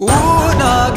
una